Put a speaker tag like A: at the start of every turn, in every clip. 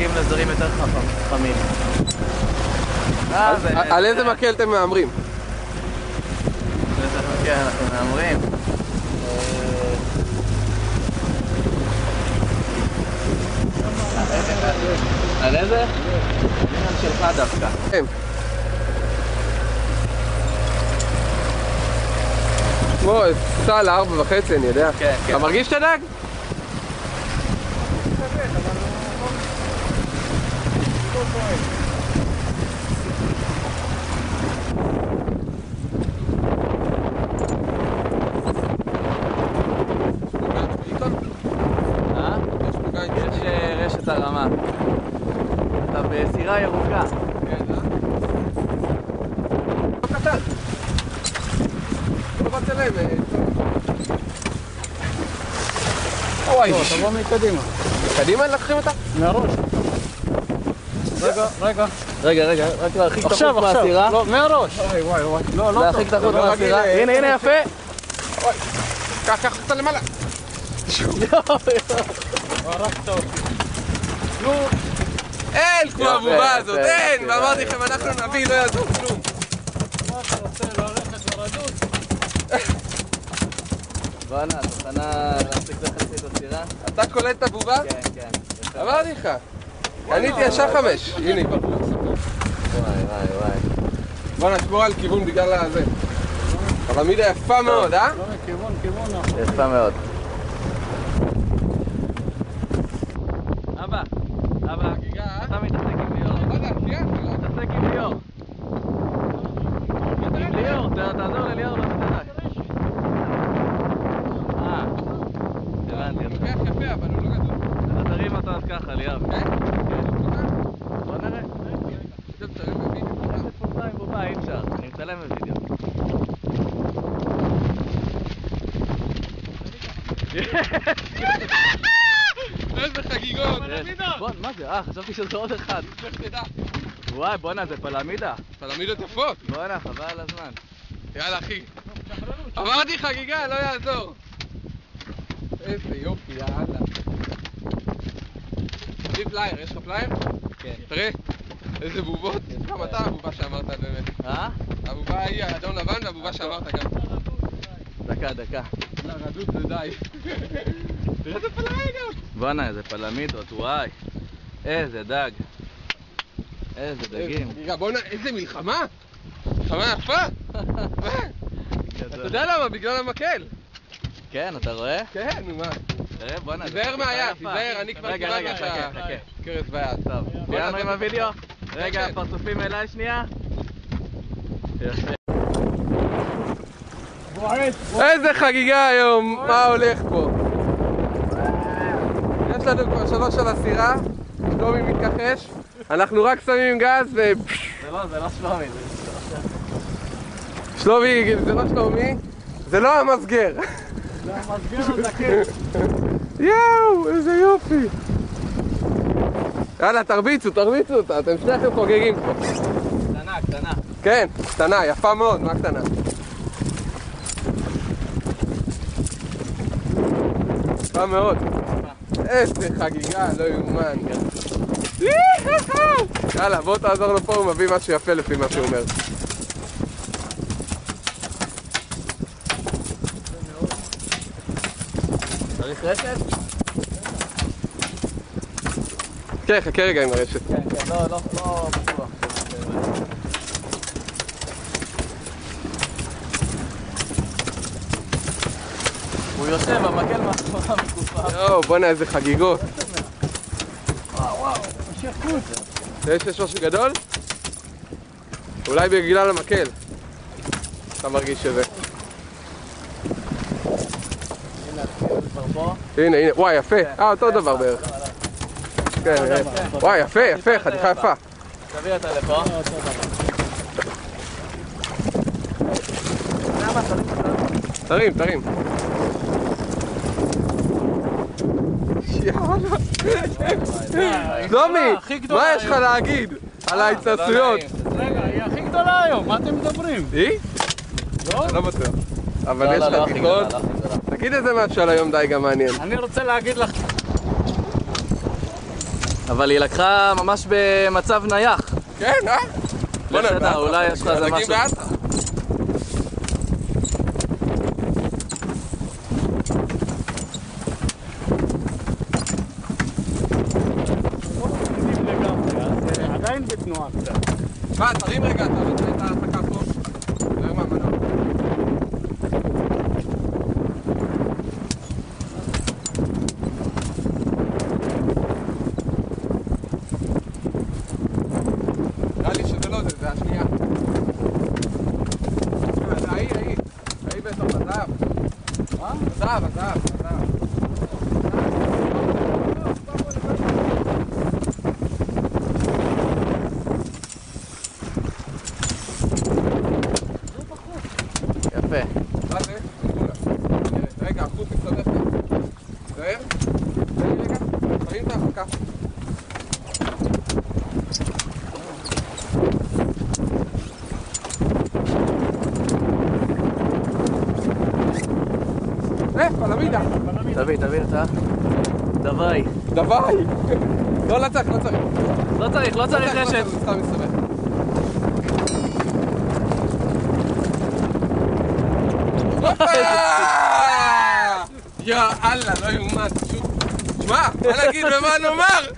A: דגים לזרים יותר חכמים. אה.
B: על איזה מקל אתם מהמרים?
A: כן, אנחנו מהמרים. על איזה? עניין שלך דווקא.
B: כן. כמו סל ארבע וחצי, אני יודע.
A: כן, כן.
B: אתה מרגיש את הדג?
A: אה? יש אה, רשת הרמה. אתה בסירה ירוקה.
B: קטן. לא באת. אה, אוי,
C: תבוא מקדימה.
B: קדימה לקחים אותה?
C: מהראש. רגע, רגע.
A: רגע, רגע, רק להרחיק את החוט
C: עכשיו, עכשיו.
A: מהסירה.
C: לא, מהראש. וואי, וואי, וואי. לא, לא
A: להרחיק את החוט
B: לא רגיל,
A: מהסירה.
B: אה,
A: הנה, הנה, יפה.
B: קח, קח אותה למעלה.
C: אותי.
B: אין כמו הבובה הזאת, אין! ואמרתי לכם, אנחנו נביא, לא יעזור כלום.
C: מה אתה רוצה ללכת לרדות?
A: בואנה, את מוכנה להפסיק לחצי את הסירה?
B: אתה קולט את הבובה?
A: כן, כן.
B: אמרתי לך. קניתי ישר חמש. הנה היא בחוץ.
A: וואי, וואי, וואי.
B: בוא נשמור על כיוון בגלל הזה. חלמידה יפה מאוד, אה?
C: לא, כיוון, כיוון.
A: יפה מאוד. אבא, אבא,
B: חגיגה, אה?
A: אתה מתעסק עם ליאור.
B: לא יודע, תהיה, לא.
A: מתעסק עם ליאור. עם ליאור, ת- תעזור לליאור, לא תדע. אה, הבנתי אותך.
B: לוקח יפה, אבל הוא לא גדול.
A: אז תרים אותו אז ככה, ליאור.
B: כן?
A: בוא נראה.
B: פתאום תרים בווידאו.
A: איזה תפוסה עם בובה, אי אפשר. אני מצלם בווידאו.
B: איזה חגיגות.
A: מה זה? אה, חשבתי שזה עוד אחד. וואי, בואנה, זה פלמידה.
B: פלמידות יפות.
A: בואנה, חבל על הזמן.
B: יאללה, אחי. אמרתי חגיגה, לא יעזור. איזה יופי, יאללה. תביא פלייר, יש לך פלייר?
A: כן.
B: תראה, איזה בובות. גם אתה הבובה שאמרת באמת.
A: אה?
B: הבובה היא האדום לבן והבובה שאמרת גם.
A: דקה, דקה.
B: רדות זה די. תראה איזה גם.
A: בואנה, איזה פלמידות, וואי. איזה דג. איזה דגים.
B: חגיגה, בואנה, איזה מלחמה. מלחמה יפה. אתה יודע למה? בגלל המקל.
A: כן, אתה רואה?
B: כן, נו מה.
A: תראה, בואנה. זה
B: תיזהר מהיד. תיזהר, אני כבר
A: רגע,
B: קיבלתי
A: רגע,
B: את
A: חכה,
B: ה-
A: חכה.
B: קרס ביד.
A: טוב, סיימנו עם הווידאו? רגע,
B: כן.
A: פרצופים אליי שנייה. יפה.
B: איזה חגיגה היום, מה הולך פה? יש לנו כבר שלוש על הסירה, שלומי מתכחש, אנחנו רק שמים גז ו...
A: זה לא, זה לא שלומי, זה...
B: שלומי, זה לא שלומי, זה לא המסגר.
C: זה המסגר הזקן.
B: יואו, איזה יופי. יאללה, תרביצו, תרביצו אותה, אתם שניכם חוגגים פה.
A: קטנה, קטנה.
B: כן, קטנה, יפה מאוד, מה קטנה? יפה מאוד. איזה חגיגה, לא יאומן. יאללה, בוא תעזור לו פה, הוא מביא משהו יפה לפי מה שהוא אומר.
A: צריך רשת?
B: כן, חכה רגע עם הרשת.
A: כן, כן, לא, לא, לא בטוח. יושב, המקל מאחורה מקופה.
B: יואו, בואנה איזה חגיגות.
C: מושך חוץ.
B: יש יש משהו גדול? אולי בגלל המקל. אתה מרגיש שזה.
A: הנה.
B: הנה, וואי, יפה. אה, אותו דבר בערך. כן, אה, וואי, יפה, יפה, חתיכה יפה.
A: תביא אותה לפה.
B: תרים, תרים. יאללה. שלומי,
C: הכי גדולה
B: מה יש לך. להגיד על ההתנסויות?
C: רגע, היא הכי גדולה היום, מה אתם מדברים?
B: היא?
C: לא?
B: לא בטוח. אבל
A: לא,
B: יש
A: לא, לא לא הכי גדולה.
B: תגיד איזה משהו על היום די גם מעניין.
C: אני רוצה להגיד לך,
A: אבל היא לקחה ממש במצב נייח.
B: כן, אה?
A: תדע,
B: באטרף,
A: אולי יש לך איזה משהו.
C: בתנועה קצת.
B: מה, תרים רגע, רוצה את ההפסקה פה? תראה מה, מנוע. נראה לי שזה לא.
A: יפה.
B: מה זה? רגע, החוט מסתובב כאן. זהר? תן לי רגע, תרים את ההפקה. אה, פלמידה.
A: תביא, תביא אותה. דווי.
B: דווי. לא, לא צריך, לא צריך.
A: לא צריך, לא צריך
B: לא
A: רשת.
B: סתם מסתובב. הופה! יא אללה, לא יאומן, פשוט. שמע, מה להגיד ומה נאמר?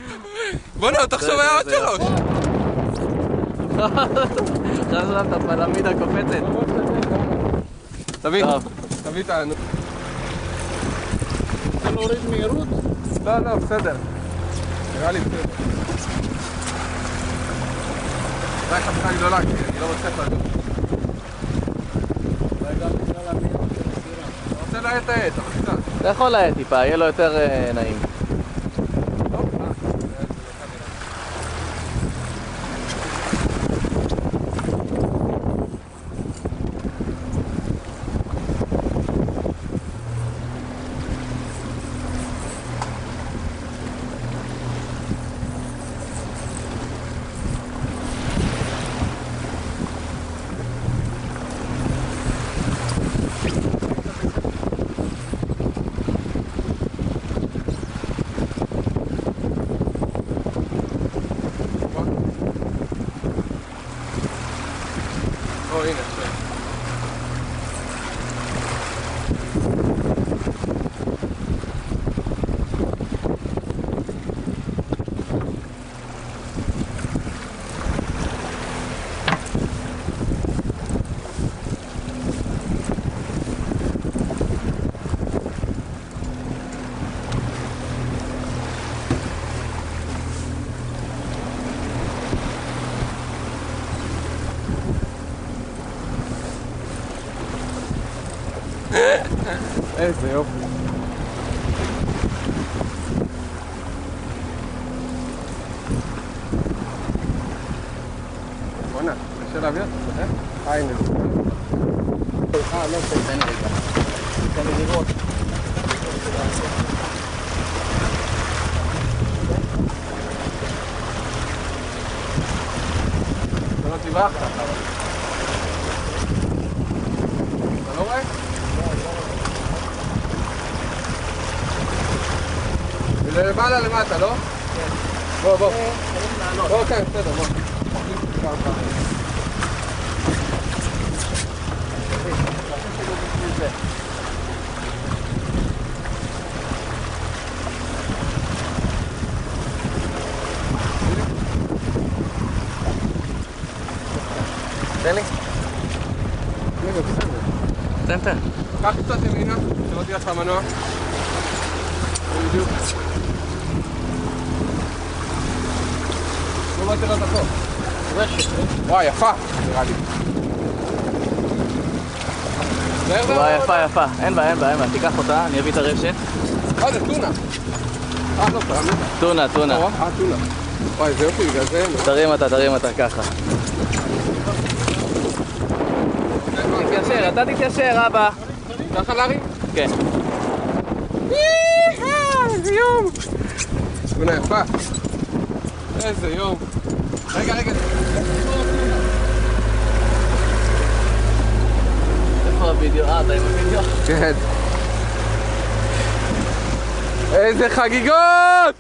B: בוא'נה, תחשוב היה עוד שלוש.
A: עכשיו את הפלמידה קופצת.
B: תביא. תביא את ה...
C: רוצה להוריד מהירות?
B: לא, לא, בסדר. נראה לי בסדר. אולי חתיכה גדולה, כי אני לא מצליח לדעת.
C: אולי גם בגלל המהירות של הסירה.
B: אתה רוצה להאט את העט, קצת.
A: אתה יכול להאט טיפה, יהיה לו יותר אה, נעים.
B: arena. הנה, עכשיו. איזה יופי. בואנה, קשה להביא אותו, אתה יודע? אה, הנה. אה, לא, בסדר.
A: תן לי רגע. תן לי לראות.
B: אתה לא דיווחת. אתה לא רואה? ולמעלה למטה, לא? כן. בוא, בוא. בוא, כן, בסדר, בוא.
A: תן לי. תן, תן.
B: קח קצת ימינה, שלא תהיה לך מנוע. בדיוק. לא תראה אותה פה. וואי, יפה, נראה לי.
A: וואי. יפה, יפה. אין בעיה, אין בעיה, אין בעיה. תיקח אותה, אני אביא את הרשת.
B: אה, זה טונה. אה, לא.
A: טונה, טונה.
B: אה, טונה. וואי, זה יופי, בגלל זה...
A: תרים אותה, תרים אותה ככה. תתיישר, אתה תתיישר, אבא.
B: ככה להרים?
A: כן.
B: טונה יפה. איזה יום. רגע, רגע.
A: איפה הווידאו? אה, אתה עם הווידאו?
B: כן. איזה חגיגות!